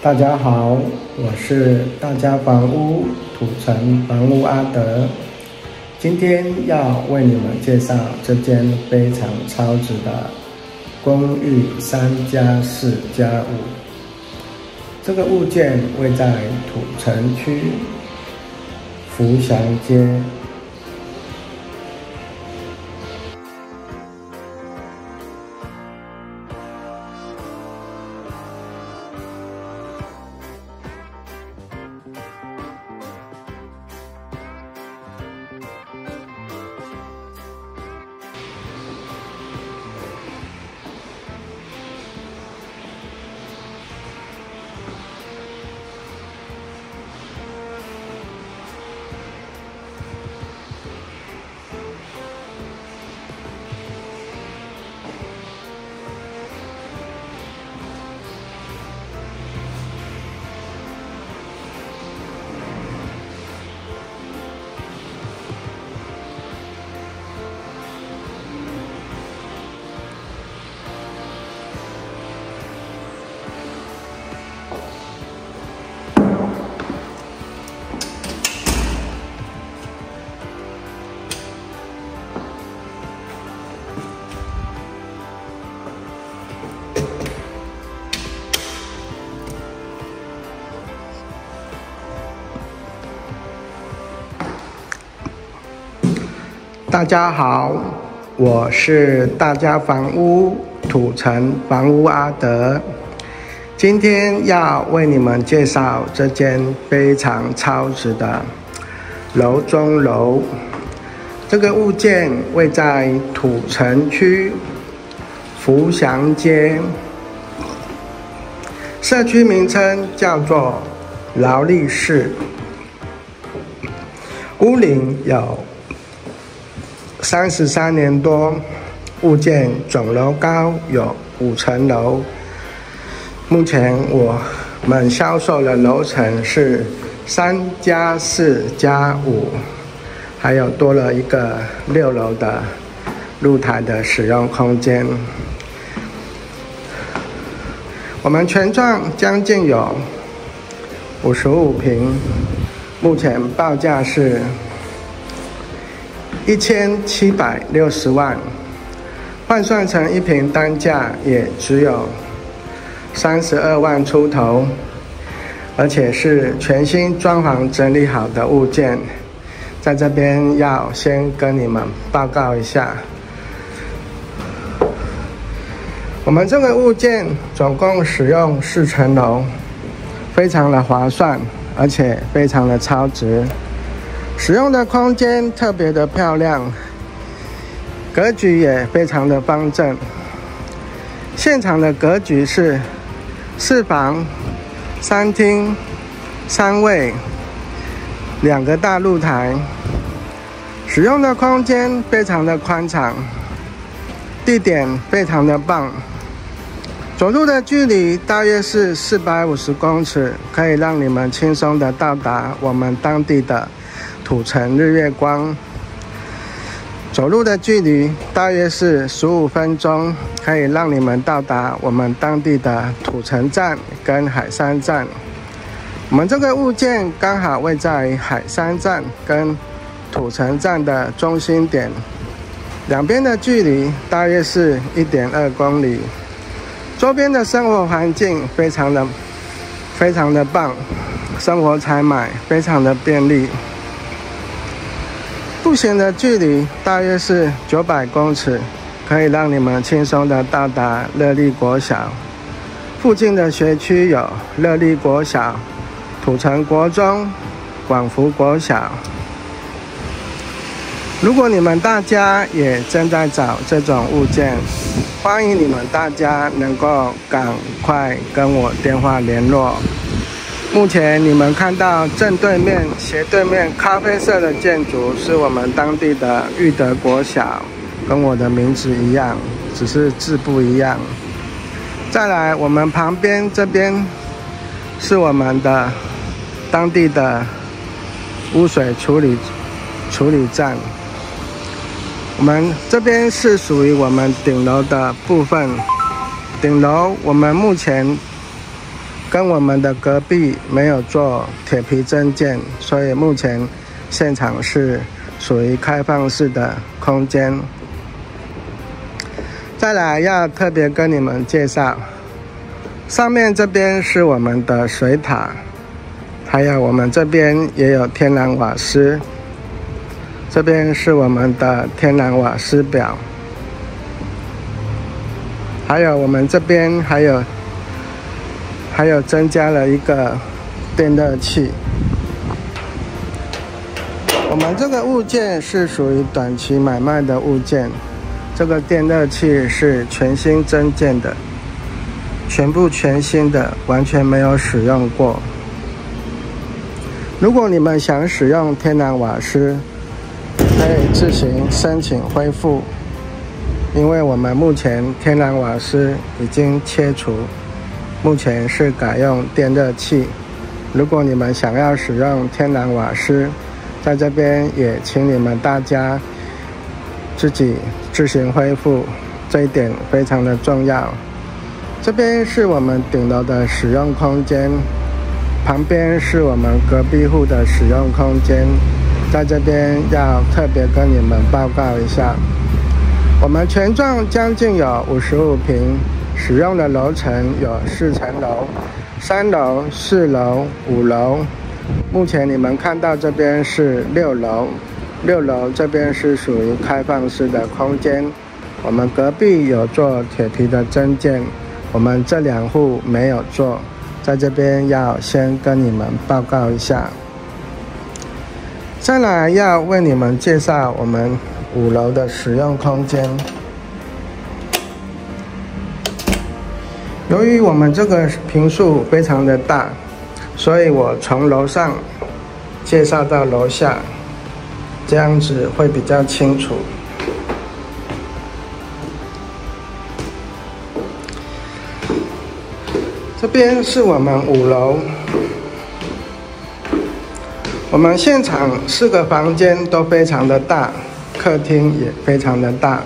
大家好，我是大家房屋土城房屋阿德，今天要为你们介绍这间非常超值的公寓三加四加五。这个物件位在土城区福祥街。大家好，我是大家房屋土城房屋阿德，今天要为你们介绍这间非常超值的楼中楼。这个物件位在土城区福祥街，社区名称叫做劳力士，屋龄有。三十三年多，物件总楼高有五层楼。目前我们销售的楼层是三加四加五，还有多了一个六楼的露台的使用空间。我们全幢将近有五十五平，目前报价是。一千七百六十万，换算成一平单价也只有三十二万出头，而且是全新装潢整理好的物件，在这边要先跟你们报告一下，我们这个物件总共使用四层楼，非常的划算，而且非常的超值。使用的空间特别的漂亮，格局也非常的方正。现场的格局是四房、三厅、三卫、两个大露台。使用的空间非常的宽敞，地点非常的棒。走路的距离大约是四百五十公尺，可以让你们轻松的到达我们当地的。土城日月光，走路的距离大约是十五分钟，可以让你们到达我们当地的土城站跟海山站。我们这个物件刚好位在海山站跟土城站的中心点，两边的距离大约是一点二公里。周边的生活环境非常的非常的棒，生活采买非常的便利。步行的距离大约是九百公尺，可以让你们轻松的到达乐利国小。附近的学区有乐利国小、土城国中、广福国小。如果你们大家也正在找这种物件，欢迎你们大家能够赶快跟我电话联络。目前你们看到正对面、斜对面咖啡色的建筑，是我们当地的裕德国小，跟我的名字一样，只是字不一样。再来，我们旁边这边是我们的当地的污水处理处理站。我们这边是属于我们顶楼的部分，顶楼我们目前。跟我们的隔壁没有做铁皮增建，所以目前现场是属于开放式的空间。再来要特别跟你们介绍，上面这边是我们的水塔，还有我们这边也有天然瓦斯，这边是我们的天然瓦斯表。还有我们这边还有还有增加了一个电热器。我们这个物件是属于短期买卖的物件，这个电热器是全新增建的，全部全新的，完全没有使用过。如果你们想使用天然瓦斯，可以自行申请恢复。因为我们目前天然瓦斯已经切除，目前是改用电热器。如果你们想要使用天然瓦斯，在这边也请你们大家自己自行恢复，这一点非常的重要。这边是我们顶楼的使用空间，旁边是我们隔壁户的使用空间，在这边要特别跟你们报告一下。我们全幢将近有五十五平，使用的楼层有四层楼，三楼、四楼、五楼。目前你们看到这边是六楼，六楼这边是属于开放式的空间。我们隔壁有做铁皮的增建，我们这两户没有做，在这边要先跟你们报告一下。再来要为你们介绍我们。五楼的使用空间，由于我们这个平数非常的大，所以我从楼上介绍到楼下，这样子会比较清楚。这边是我们五楼，我们现场四个房间都非常的大。客厅也非常的大，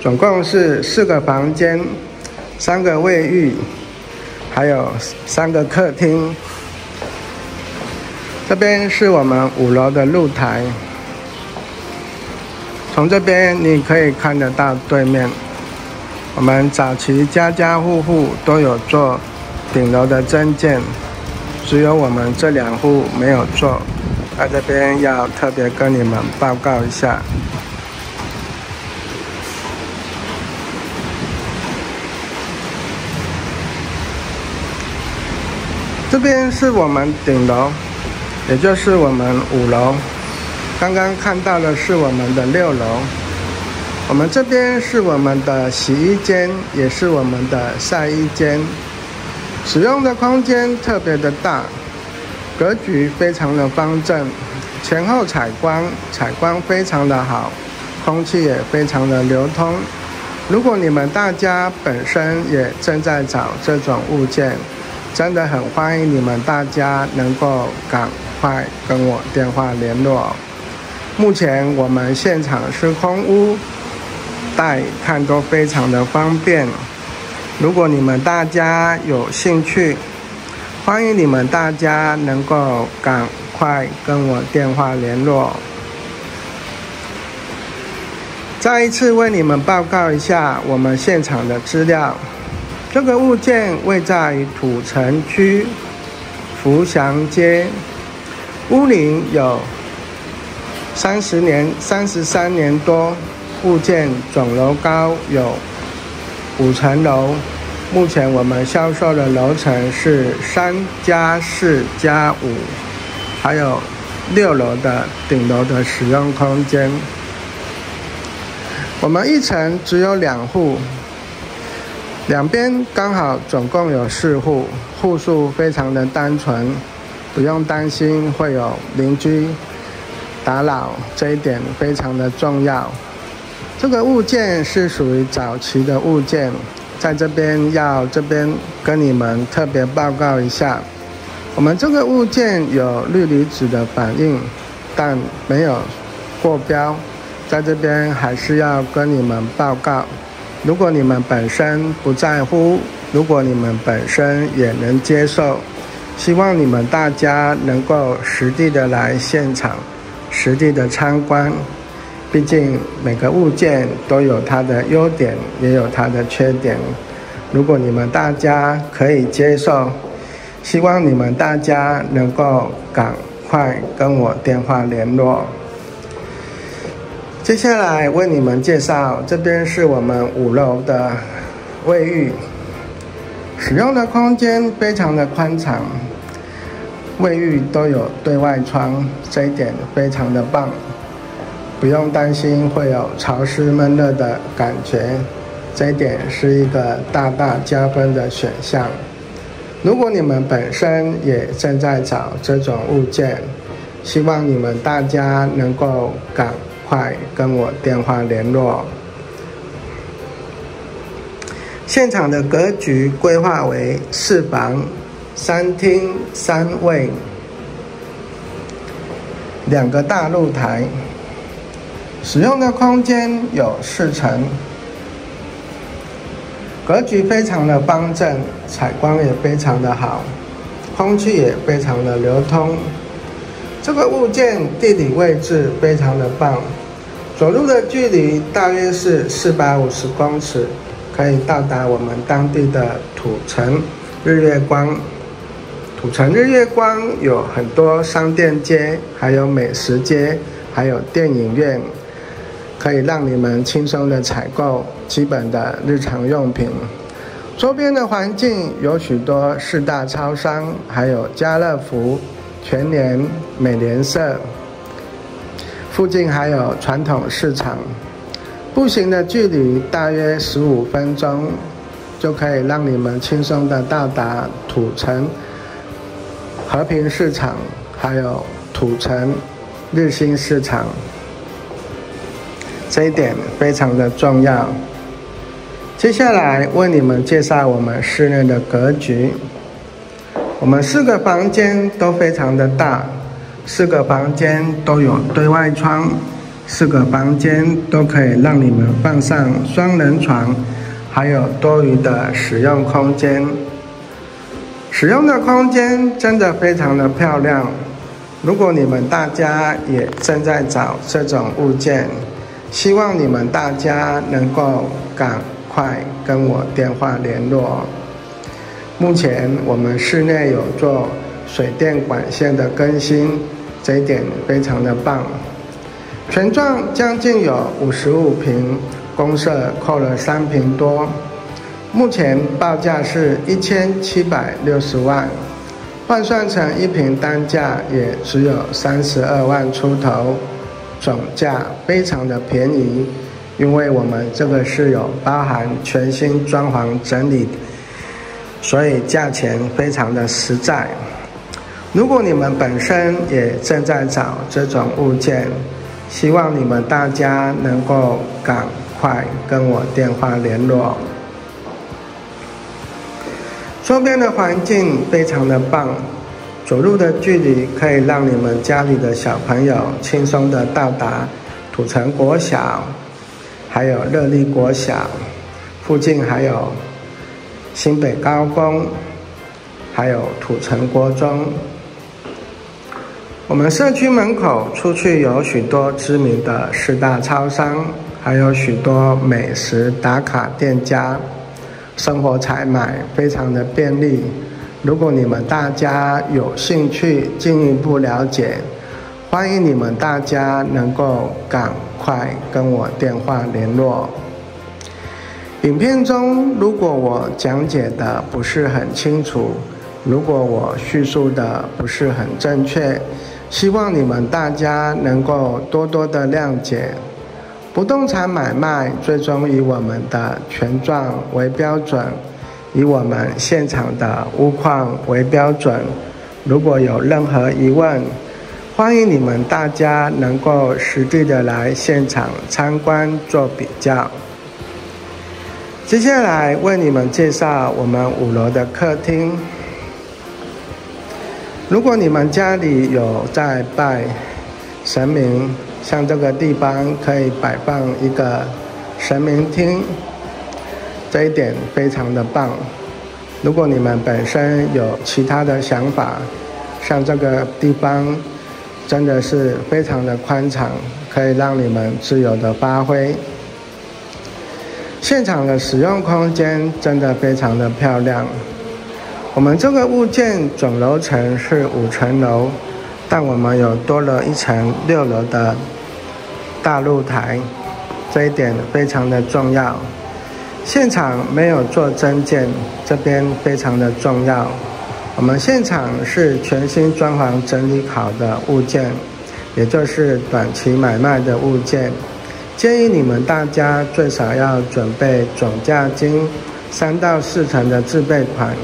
总共是四个房间，三个卫浴，还有三个客厅。这边是我们五楼的露台，从这边你可以看得到对面。我们早期家家户户都有做顶楼的增建，只有我们这两户没有做。在这边要特别跟你们报告一下，这边是我们顶楼，也就是我们五楼。刚刚看到的是我们的六楼，我们这边是我们的洗衣间，也是我们的晒衣间，使用的空间特别的大。格局非常的方正，前后采光采光非常的好，空气也非常的流通。如果你们大家本身也正在找这种物件，真的很欢迎你们大家能够赶快跟我电话联络。目前我们现场是空屋，带看都非常的方便。如果你们大家有兴趣，欢迎你们大家能够赶快跟我电话联络。再一次为你们报告一下我们现场的资料。这个物件位在土城区福祥街，屋龄有三十年、三十三年多，物件总楼高有五层楼。目前我们销售的楼层是三加四加五，还有六楼的顶楼的使用空间。我们一层只有两户，两边刚好总共有四户，户数非常的单纯，不用担心会有邻居打扰，这一点非常的重要。这个物件是属于早期的物件。在这边要这边跟你们特别报告一下，我们这个物件有氯离子的反应，但没有过标，在这边还是要跟你们报告。如果你们本身不在乎如果你们本身也能接受，希望你们大家能够实地的来现场，实地的参观。毕竟每个物件都有它的优点，也有它的缺点。如果你们大家可以接受，希望你们大家能够赶快跟我电话联络。接下来为你们介绍，这边是我们五楼的卫浴，使用的空间非常的宽敞，卫浴都有对外窗，这一点非常的棒。不用担心会有潮湿闷热的感觉，这一点是一个大大加分的选项。如果你们本身也正在找这种物件，希望你们大家能够赶快跟我电话联络。现场的格局规划为四房三厅三卫，两个大露台。使用的空间有四层，格局非常的方正，采光也非常的好，空气也非常的流通。这个物件地理位置非常的棒，走路的距离大约是四百五十公尺，可以到达我们当地的土城日月光。土城日月光有很多商店街，还有美食街，还有电影院。可以让你们轻松的采购基本的日常用品。周边的环境有许多四大超商，还有家乐福、全联、美联社。附近还有传统市场，步行的距离大约十五分钟，就可以让你们轻松的到达土城和平市场，还有土城日新市场。这一点非常的重要。接下来为你们介绍我们室内的格局。我们四个房间都非常的大，四个房间都有对外窗，四个房间都可以让你们放上双人床，还有多余的使用空间。使用的空间真的非常的漂亮。如果你们大家也正在找这种物件，希望你们大家能够赶快跟我电话联络。目前我们室内有做水电管线的更新，这一点非常的棒。全幢将近有五十五平，公社扣了三平多，目前报价是一千七百六十万，换算成一平单价也只有三十二万出头。总价非常的便宜，因为我们这个是有包含全新装潢整理，所以价钱非常的实在。如果你们本身也正在找这种物件，希望你们大家能够赶快跟我电话联络。周边的环境非常的棒。走路的距离可以让你们家里的小朋友轻松的到达土城国小，还有热力国小，附近还有新北高工，还有土城国中。我们社区门口出去有许多知名的四大超商，还有许多美食打卡店家，生活采买非常的便利。如果你们大家有兴趣进一步了解，欢迎你们大家能够赶快跟我电话联络。影片中如果我讲解的不是很清楚，如果我叙述的不是很正确，希望你们大家能够多多的谅解。不动产买卖最终以我们的权状为标准。以我们现场的屋况为标准，如果有任何疑问，欢迎你们大家能够实地的来现场参观做比较。接下来为你们介绍我们五楼的客厅。如果你们家里有在拜神明，像这个地方可以摆放一个神明厅。这一点非常的棒。如果你们本身有其他的想法，像这个地方真的是非常的宽敞，可以让你们自由的发挥。现场的使用空间真的非常的漂亮。我们这个物件总楼层是五层楼，但我们有多了一层六楼的大露台，这一点非常的重要。现场没有做增建，这边非常的重要。我们现场是全新装潢整理好的物件，也就是短期买卖的物件。建议你们大家最少要准备总价金三到四成的自备款。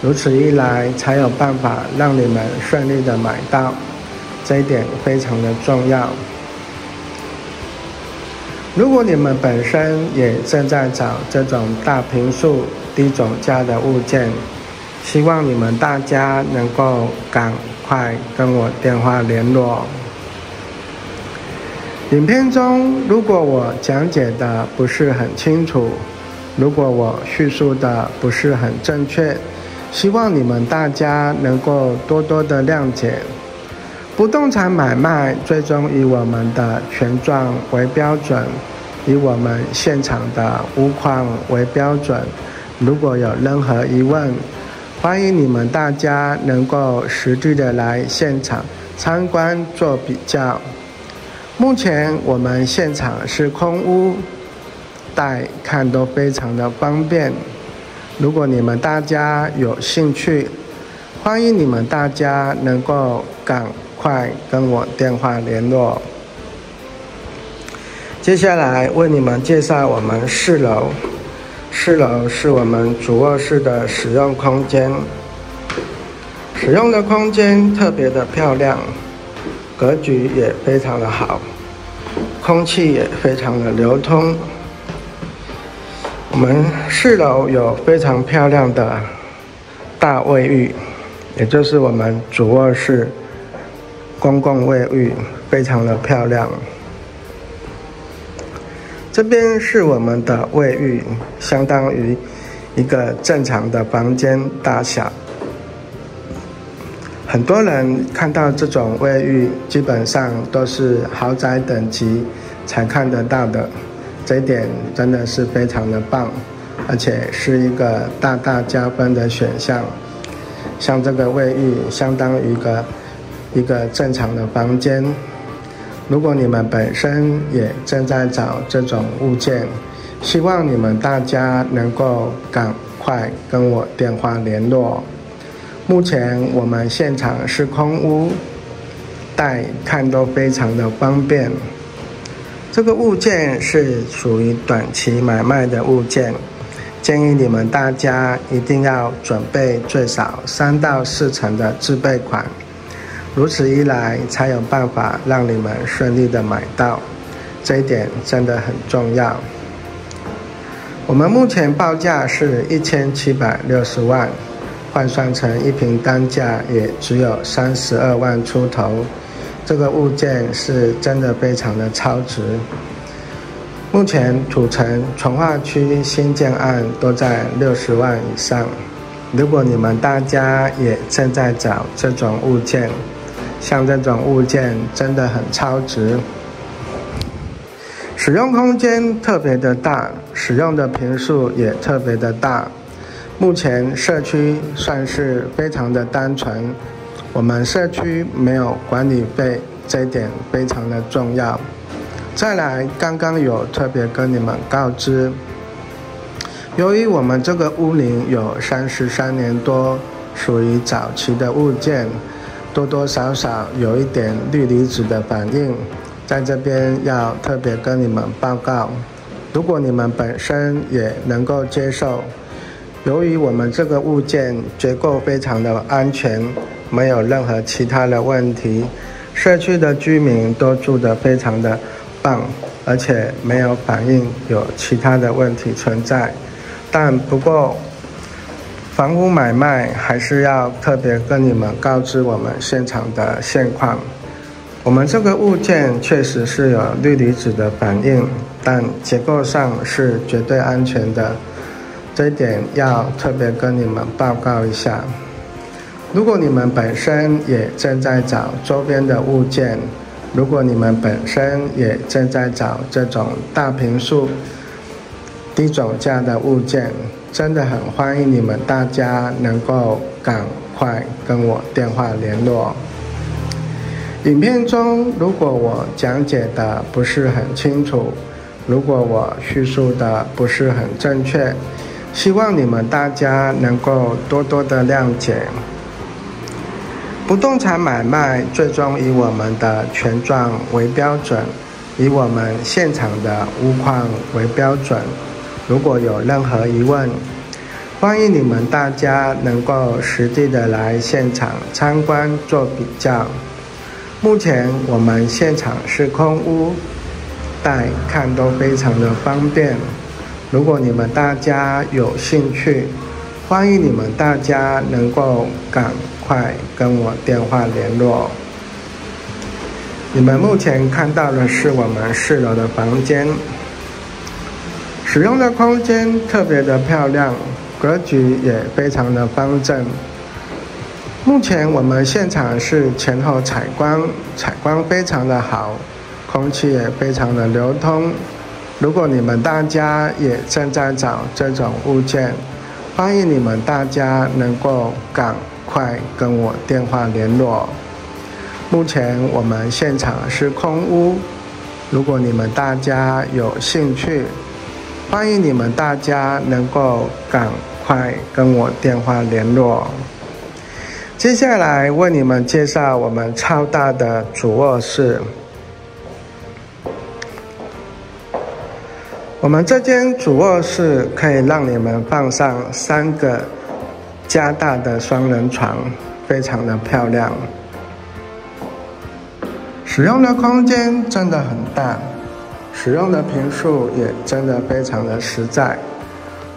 如此一来，才有办法让你们顺利的买到，这一点非常的重要。如果你们本身也正在找这种大平数、低总价的物件，希望你们大家能够赶快跟我电话联络。影片中，如果我讲解的不是很清楚，如果我叙述的不是很正确，希望你们大家能够多多的谅解。不动产买卖最终以我们的权状为标准，以我们现场的屋况为标准。如果有任何疑问，欢迎你们大家能够实地的来现场参观做比较。目前我们现场是空屋，带看都非常的方便。如果你们大家有兴趣，欢迎你们大家能够赶快跟我电话联络。接下来为你们介绍我们四楼，四楼是我们主卧室的使用空间，使用的空间特别的漂亮，格局也非常的好，空气也非常的流通。我们四楼有非常漂亮的大卫浴，也就是我们主卧室公共卫浴，非常的漂亮。这边是我们的卫浴，相当于一个正常的房间大小。很多人看到这种卫浴，基本上都是豪宅等级才看得到的。这点真的是非常的棒，而且是一个大大加分的选项。像这个卫浴，相当于一个一个正常的房间。如果你们本身也正在找这种物件，希望你们大家能够赶快跟我电话联络。目前我们现场是空屋，带看都非常的方便。这个物件是属于短期买卖的物件，建议你们大家一定要准备最少三到四成的自备款，如此一来才有办法让你们顺利的买到，这一点真的很重要。我们目前报价是一千七百六十万，换算成一平单价也只有三十二万出头。这个物件是真的非常的超值。目前土城从化区新建案都在六十万以上。如果你们大家也正在找这种物件，像这种物件真的很超值，使用空间特别的大，使用的平数也特别的大。目前社区算是非常的单纯。我们社区没有管理费，这一点非常的重要。再来，刚刚有特别跟你们告知，由于我们这个屋龄有三十三年多，属于早期的物件，多多少少有一点氯离子的反应，在这边要特别跟你们报告。如果你们本身也能够接受，由于我们这个物件结构非常的安全。没有任何其他的问题，社区的居民都住得非常的棒，而且没有反映有其他的问题存在。但不过，房屋买卖还是要特别跟你们告知我们现场的现况。我们这个物件确实是有氯离子的反应，但结构上是绝对安全的。这一点要特别跟你们报告一下。如果你们本身也正在找周边的物件，如果你们本身也正在找这种大平数、低总价的物件，真的很欢迎你们大家能够赶快跟我电话联络。影片中如果我讲解的不是很清楚，如果我叙述的不是很正确，希望你们大家能够多多的谅解。不动产买卖最终以我们的权状为标准，以我们现场的屋况为标准。如果有任何疑问，欢迎你们大家能够实地的来现场参观做比较。目前我们现场是空屋，带看都非常的方便。如果你们大家有兴趣，欢迎你们大家能够赶。快跟我电话联络。你们目前看到的是我们四楼的房间，使用的空间特别的漂亮，格局也非常的方正。目前我们现场是前后采光，采光非常的好，空气也非常的流通。如果你们大家也正在找这种物件，欢迎你们大家能够赶。快跟我电话联络。目前我们现场是空屋，如果你们大家有兴趣，欢迎你们大家能够赶快跟我电话联络。接下来为你们介绍我们超大的主卧室。我们这间主卧室可以让你们放上三个。加大的双人床，非常的漂亮。使用的空间真的很大，使用的平数也真的非常的实在。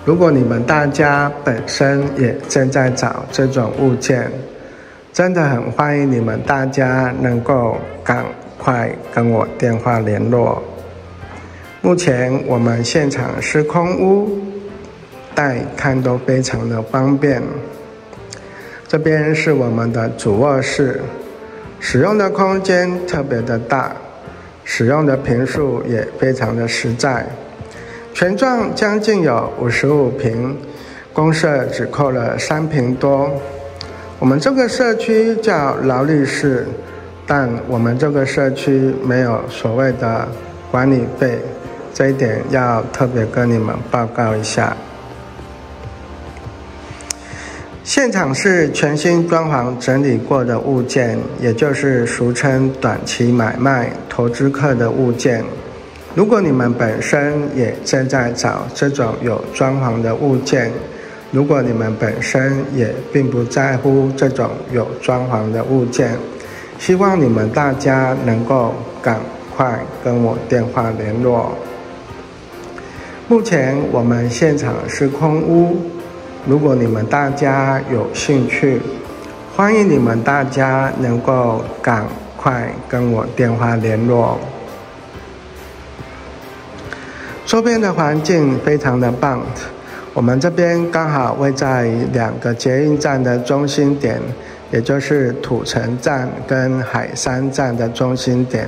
如果你们大家本身也正在找这种物件，真的很欢迎你们大家能够赶快跟我电话联络。目前我们现场是空屋。带看都非常的方便。这边是我们的主卧室，使用的空间特别的大，使用的平数也非常的实在。全幢将近有五十五平，公设只扣了三平多。我们这个社区叫劳力士，但我们这个社区没有所谓的管理费，这一点要特别跟你们报告一下。现场是全新装潢整理过的物件，也就是俗称短期买卖投资客的物件。如果你们本身也正在找这种有装潢的物件，如果你们本身也并不在乎这种有装潢的物件，希望你们大家能够赶快跟我电话联络。目前我们现场是空屋。如果你们大家有兴趣，欢迎你们大家能够赶快跟我电话联络。周边的环境非常的棒，我们这边刚好位在两个捷运站的中心点，也就是土城站跟海山站的中心点，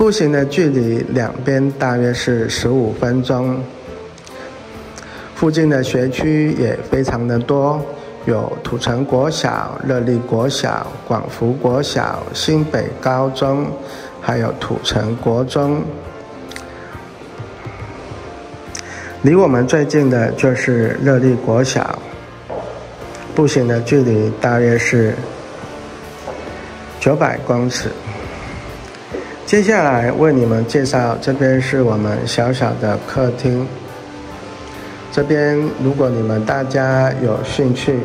步行的距离两边大约是十五分钟。附近的学区也非常的多，有土城国小、热力国小、广福国小、新北高中，还有土城国中。离我们最近的就是热力国小，步行的距离大约是九百公尺。接下来为你们介绍，这边是我们小小的客厅。这边，如果你们大家有兴趣，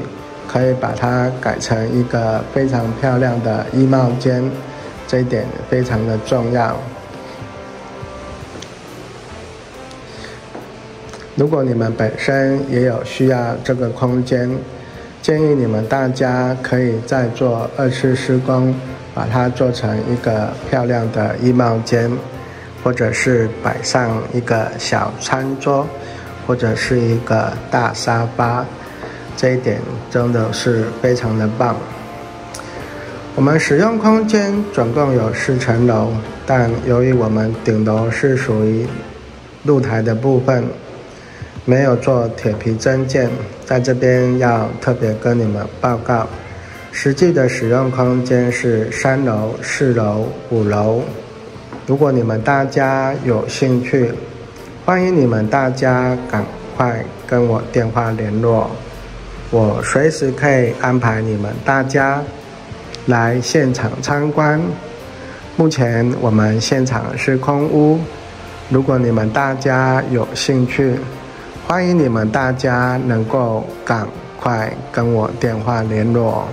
可以把它改成一个非常漂亮的衣帽间，这一点非常的重要。如果你们本身也有需要这个空间，建议你们大家可以再做二次施工，把它做成一个漂亮的衣帽间，或者是摆上一个小餐桌。或者是一个大沙发，这一点真的是非常的棒。我们使用空间总共有四层楼，但由于我们顶楼是属于露台的部分，没有做铁皮增建，在这边要特别跟你们报告，实际的使用空间是三楼、四楼、五楼。如果你们大家有兴趣，欢迎你们大家赶快跟我电话联络，我随时可以安排你们大家。来现场参观。目前我们现场是空屋，如果你们大家有兴趣，欢迎你们大家能够赶快跟我电话联络。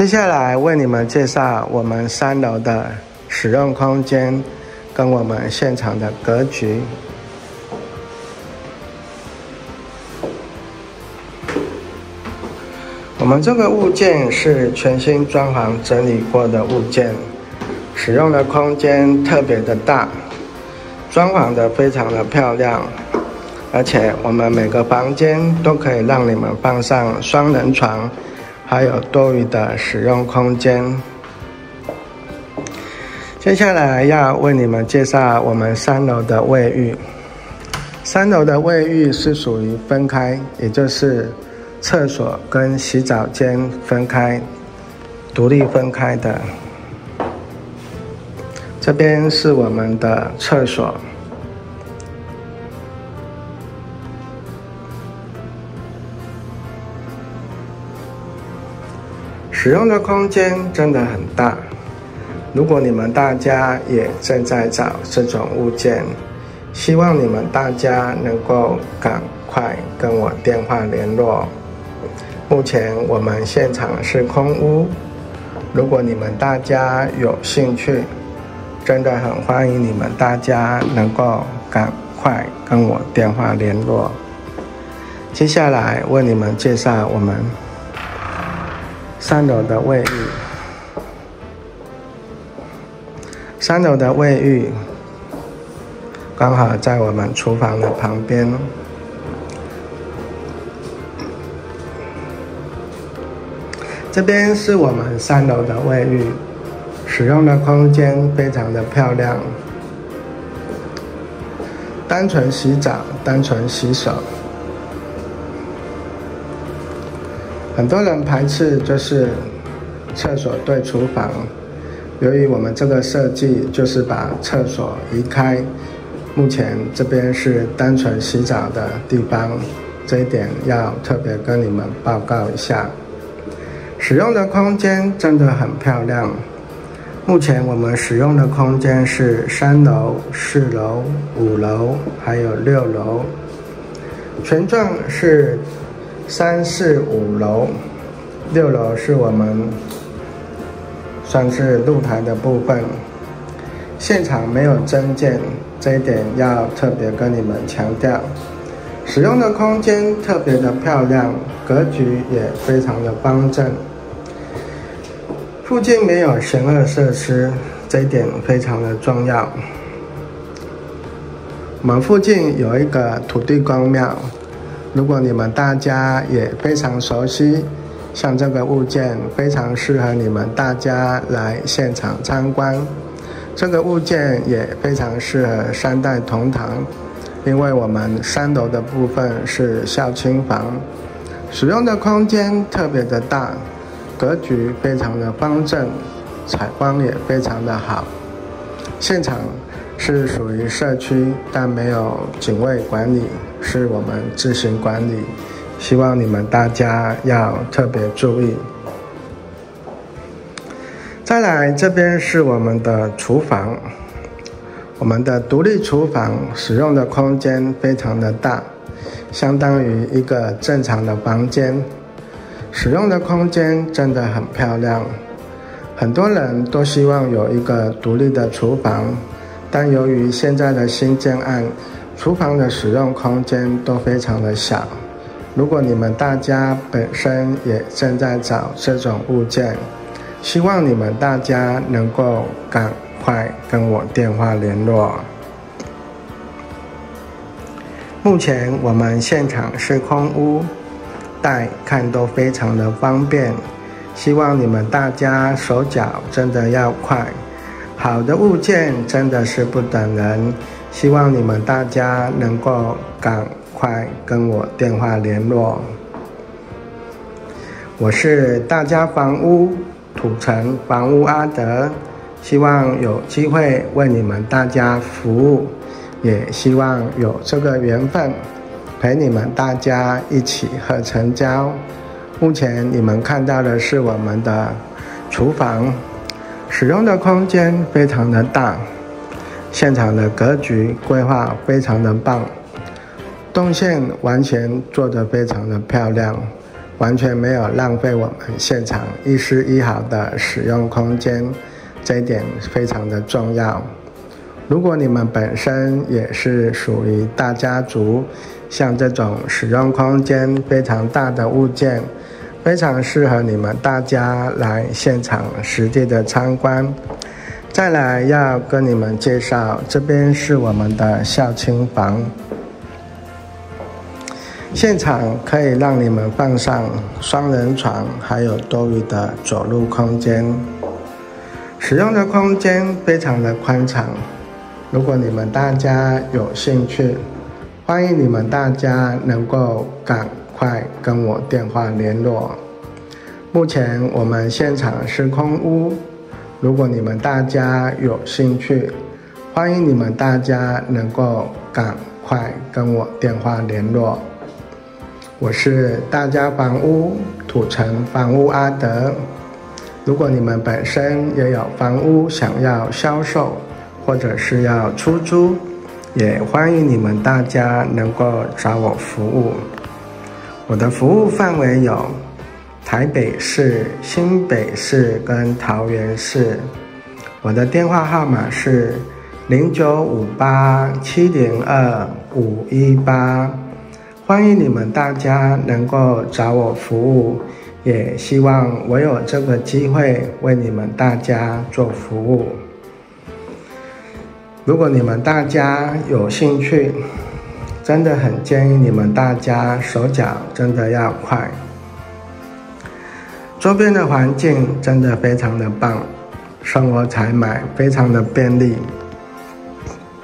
接下来为你们介绍我们三楼的使用空间，跟我们现场的格局。我们这个物件是全新装潢整理过的物件，使用的空间特别的大，装潢的非常的漂亮，而且我们每个房间都可以让你们放上双人床。还有多余的使用空间。接下来要为你们介绍我们三楼的卫浴。三楼的卫浴是属于分开，也就是厕所跟洗澡间分开，独立分开的。这边是我们的厕所。使用的空间真的很大。如果你们大家也正在找这种物件，希望你们大家能够赶快跟我电话联络。目前我们现场是空屋，如果你们大家有兴趣，真的很欢迎你们大家能够赶快跟我电话联络。接下来为你们介绍我们。三楼的卫浴，三楼的卫浴刚好在我们厨房的旁边。这边是我们三楼的卫浴，使用的空间非常的漂亮，单纯洗澡，单纯洗手。很多人排斥就是厕所对厨房，由于我们这个设计就是把厕所移开，目前这边是单纯洗澡的地方，这一点要特别跟你们报告一下。使用的空间真的很漂亮，目前我们使用的空间是三楼、四楼、五楼，还有六楼，全幢是。三四五楼，六楼是我们算是露台的部分。现场没有增建，这一点要特别跟你们强调。使用的空间特别的漂亮，格局也非常的方正。附近没有邪恶设施，这一点非常的重要。我们附近有一个土地公庙。如果你们大家也非常熟悉，像这个物件非常适合你们大家来现场参观。这个物件也非常适合三代同堂，因为我们三楼的部分是孝亲房，使用的空间特别的大，格局非常的方正，采光也非常的好。现场是属于社区，但没有警卫管理。是我们自行管理，希望你们大家要特别注意。再来，这边是我们的厨房，我们的独立厨房使用的空间非常的大，相当于一个正常的房间，使用的空间真的很漂亮。很多人都希望有一个独立的厨房，但由于现在的新建案。厨房的使用空间都非常的小，如果你们大家本身也正在找这种物件，希望你们大家能够赶快跟我电话联络。目前我们现场是空屋，带看都非常的方便，希望你们大家手脚真的要快。好的物件真的是不等人，希望你们大家能够赶快跟我电话联络。我是大家房屋土城房屋阿德，希望有机会为你们大家服务，也希望有这个缘分陪你们大家一起和成交。目前你们看到的是我们的厨房，使用的空间非常的大，现场的格局规划非常的棒，动线完全做得非常的漂亮。完全没有浪费我们现场一丝一毫的使用空间，这一点非常的重要。如果你们本身也是属于大家族，像这种使用空间非常大的物件，非常适合你们大家来现场实地的参观。再来要跟你们介绍，这边是我们的孝亲房。现场可以让你们放上双人床，还有多余的走路空间。使用的空间非常的宽敞。如果你们大家有兴趣，欢迎你们大家能够赶快跟我电话联络。目前我们现场是空屋，如果你们大家有兴趣，欢迎你们大家能够赶快跟我电话联络。我是大家房屋土城房屋阿德。如果你们本身也有房屋想要销售，或者是要出租，也欢迎你们大家能够找我服务。我的服务范围有台北市、新北市跟桃园市。我的电话号码是零九五八七零二五一八。欢迎你们大家能够找我服务，也希望我有这个机会为你们大家做服务。如果你们大家有兴趣，真的很建议你们大家手脚真的要快。周边的环境真的非常的棒，生活采买非常的便利。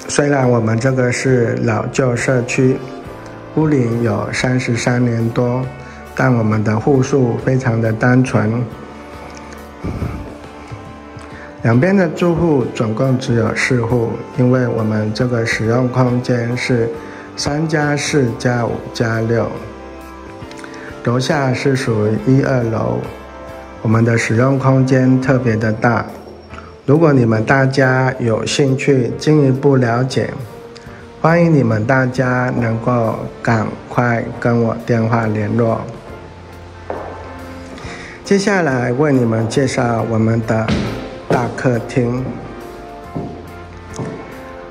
虽然我们这个是老旧社区。屋龄有三十三年多，但我们的户数非常的单纯。两边的住户总共只有四户，因为我们这个使用空间是三加四加五加六，楼下是属于一二楼，我们的使用空间特别的大。如果你们大家有兴趣进一步了解，欢迎你们大家能够赶快跟我电话联络。接下来为你们介绍我们的大客厅。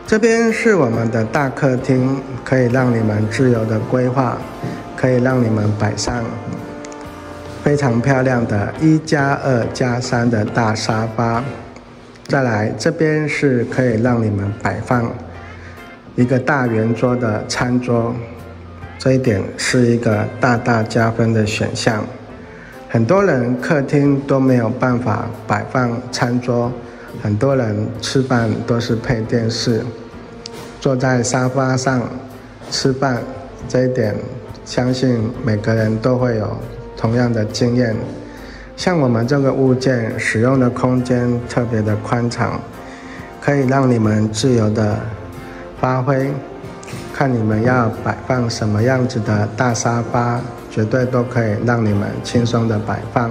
这边是我们的大客厅，可以让你们自由的规划，可以让你们摆上非常漂亮的一加二加三的大沙发。再来，这边是可以让你们摆放。一个大圆桌的餐桌，这一点是一个大大加分的选项。很多人客厅都没有办法摆放餐桌，很多人吃饭都是配电视，坐在沙发上吃饭，这一点相信每个人都会有同样的经验。像我们这个物件使用的空间特别的宽敞，可以让你们自由的。发挥，看你们要摆放什么样子的大沙发，绝对都可以让你们轻松的摆放。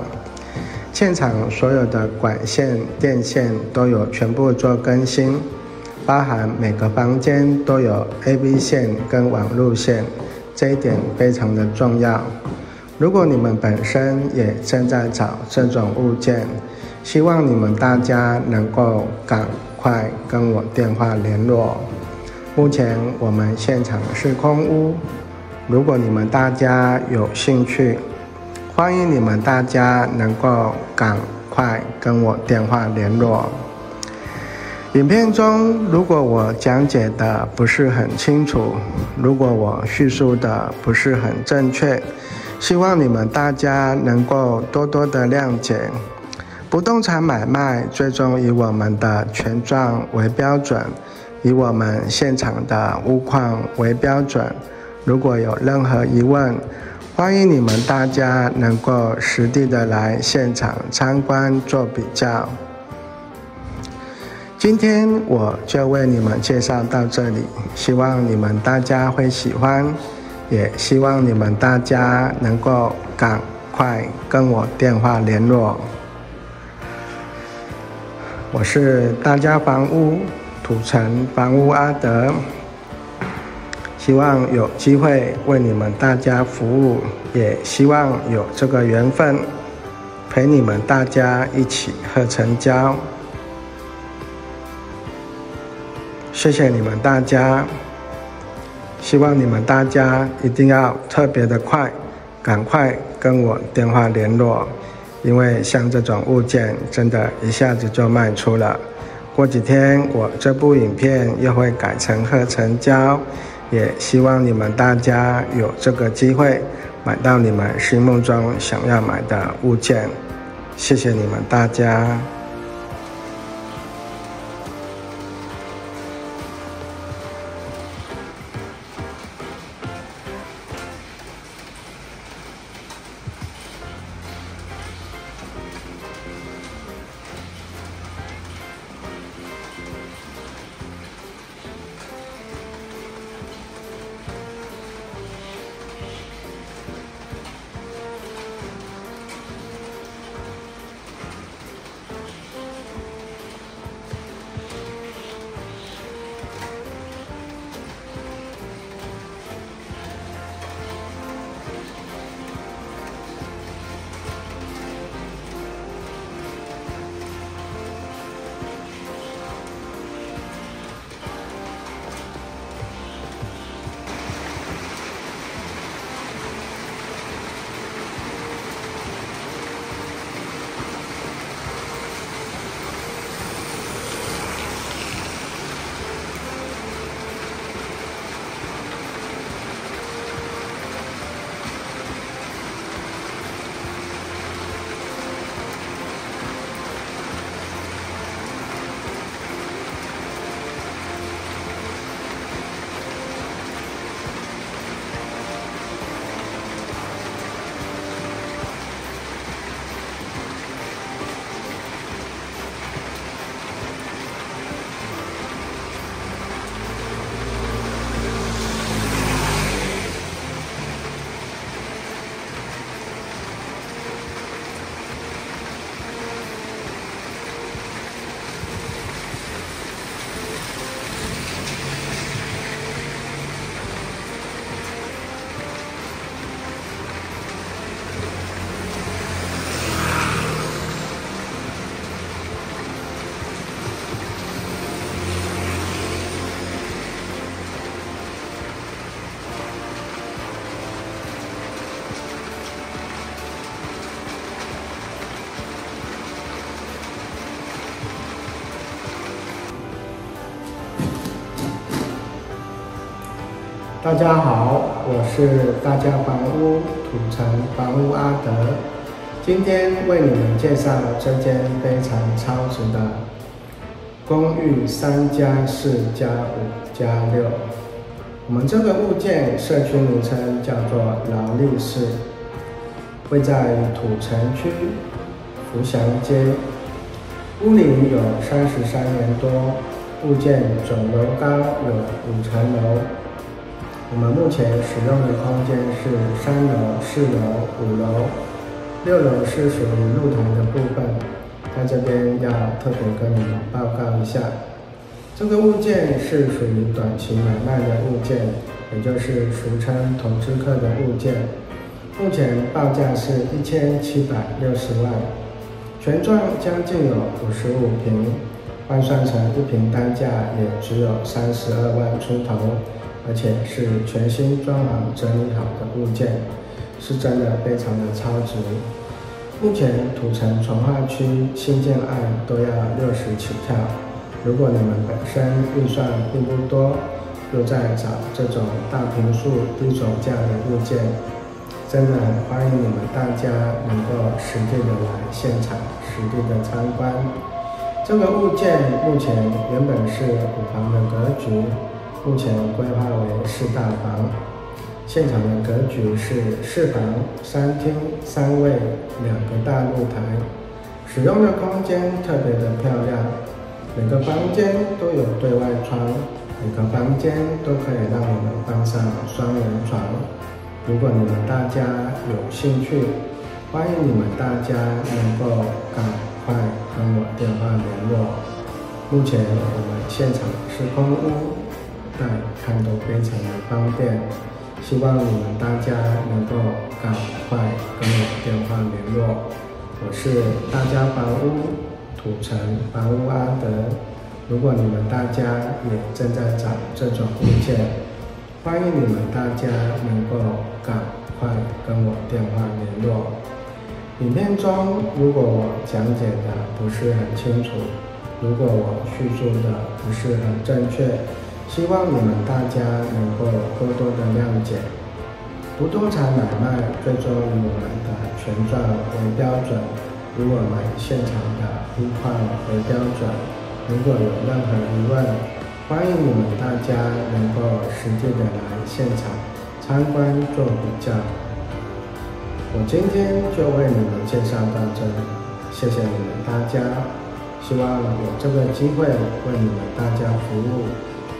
现场所有的管线、电线都有全部做更新，包含每个房间都有 A、B 线跟网路线，这一点非常的重要。如果你们本身也正在找这种物件，希望你们大家能够赶快跟我电话联络。目前我们现场是空屋，如果你们大家有兴趣，欢迎你们大家能够赶快跟我电话联络。影片中，如果我讲解的不是很清楚，如果我叙述的不是很正确，希望你们大家能够多多的谅解。不动产买卖最终以我们的权状为标准，以我们现场的屋况为标准。如果有任何疑问，欢迎你们大家能够实地的来现场参观做比较。今天我就为你们介绍到这里，希望你们大家会喜欢，也希望你们大家能够赶快跟我电话联络。我是大家房屋土城房屋阿德。希望有机会为你们大家服务，也希望有这个缘分陪你们大家一起喝成交。谢谢你们大家，希望你们大家一定要特别的快，赶快跟我电话联络，因为像这种物件，真的一下子就卖出了。过几天我这部影片又会改成喝成交。也希望你们大家有这个机会买到你们心目中想要买的物件，谢谢你们大家。大家好，我是大家房屋土城房屋阿德，今天为你们介绍这间非常超值的公寓三加四加五加六。我们这个物件社区名称叫做劳力士，位在土城区福祥街，屋龄有三十三年多，物件总楼高有五层楼。我们目前使用的空间是三楼、四楼、五楼，六楼是属于露台的部分。在这边要特别跟你们报告一下，这个物件是属于短期买卖的物件，也就是俗称投资客的物件。目前报价是一千七百六十万，全幢将近有五十五平，换算成一平单价也只有三十二万出头。而且是全新装潢整理好的物件，是真的非常的超值。目前土城从化区新建案都要六十起跳，如果你们本身预算并不多，又在找这种大平数低总价的物件。真的很欢迎你们大家能够实地的来现场实地的参观。这个物件目前原本是五房的格局，目前规划为四大房。现场的格局是四房三厅三卫两个大露台，使用的空间特别的漂亮。每个房间都有对外窗，每个房间都可以让我们放上双人床。如果你们大家有兴趣，欢迎你们大家能够赶快跟我电话联络。目前我们现场是空屋，但看都非常的方便。希望你们大家能够赶快跟我电话联络。我是大家房屋土城房屋阿德。如果你们大家也正在找这种物件，欢迎你们大家能够赶快跟我电话联络。影片中如果我讲解的不是很清楚，如果我叙述的不是很正确，希望你们大家能够多多的谅解。不动产买卖最终以我们的权状为标准，以我们现场的一况为标准。如果有任何疑问，欢迎你们大家能够实际的来现场参观做比较。我今天就为你们介绍到这里，谢谢你们大家。希望有这个机会为你们大家服务，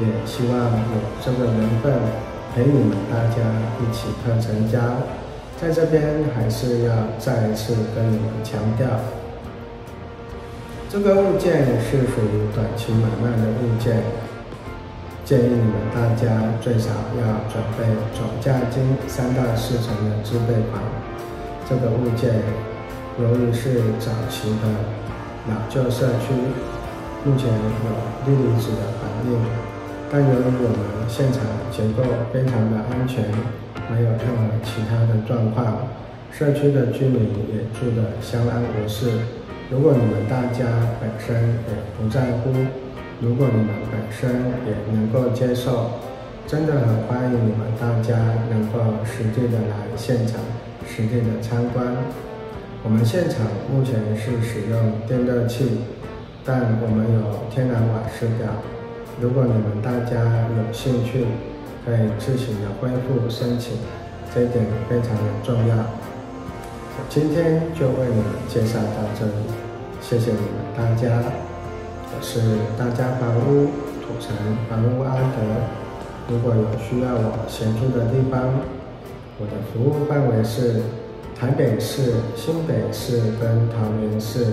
也希望有这个缘分陪你们大家一起看成家。在这边还是要再一次跟你们强调，这个物件是属于短期买卖的物件。建议你们大家最少要准备总价金三到四成的自备款。这个物件由于是早期的老旧社区，目前有氯离子的反应，但由于我们现场结构非常的安全，没有任何其他的状况，社区的居民也住得相安无事。如果你们大家本身也不在乎。如果你们本身也能够接受，真的很欢迎你们大家能够实际的来现场实地的参观。我们现场目前是使用电热器，但我们有天然瓦斯表。如果你们大家有兴趣，可以自行的恢复申请，这一点非常的重要。今天就为你们介绍到这里，谢谢你们大家。我是大家房屋土城房屋阿德，如果有需要我协助的地方，我的服务范围是台北市、新北市跟桃园市。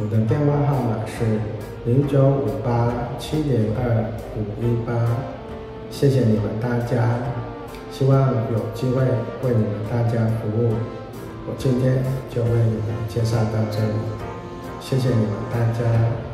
我的电话号码是零九五八七零二五一八。谢谢你们大家，希望有机会为你们大家服务。我今天就为你们介绍到这里，谢谢你们大家。